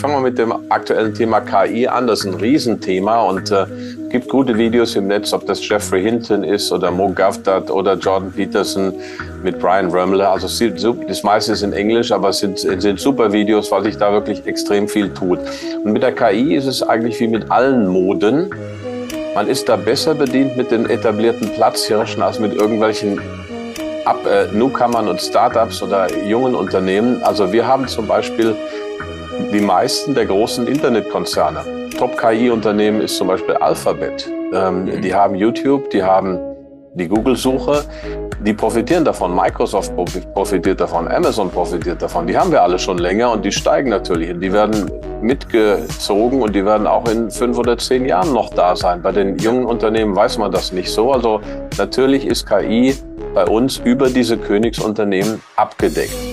fange mal mit dem aktuellen Thema KI an. Das ist ein Riesenthema und äh, gibt gute Videos im Netz, ob das Jeffrey Hinton ist oder Mo Gavdat oder Jordan Peterson mit Brian Römmler. Also das meiste ist in Englisch, aber es sind, sind super Videos, weil sich da wirklich extrem viel tut. Und mit der KI ist es eigentlich wie mit allen Moden. Man ist da besser bedient mit den etablierten Platzhirschen als mit irgendwelchen Up, äh, Newcomern und Startups oder jungen Unternehmen. Also wir haben zum Beispiel die meisten der großen Internetkonzerne. Top-KI-Unternehmen ist zum Beispiel Alphabet. Ähm, die haben YouTube, die haben die Google-Suche, die profitieren davon. Microsoft profitiert davon, Amazon profitiert davon. Die haben wir alle schon länger und die steigen natürlich. Und die werden mitgezogen und die werden auch in fünf oder zehn Jahren noch da sein. Bei den jungen Unternehmen weiß man das nicht so. Also natürlich ist KI bei uns über diese Königsunternehmen abgedeckt.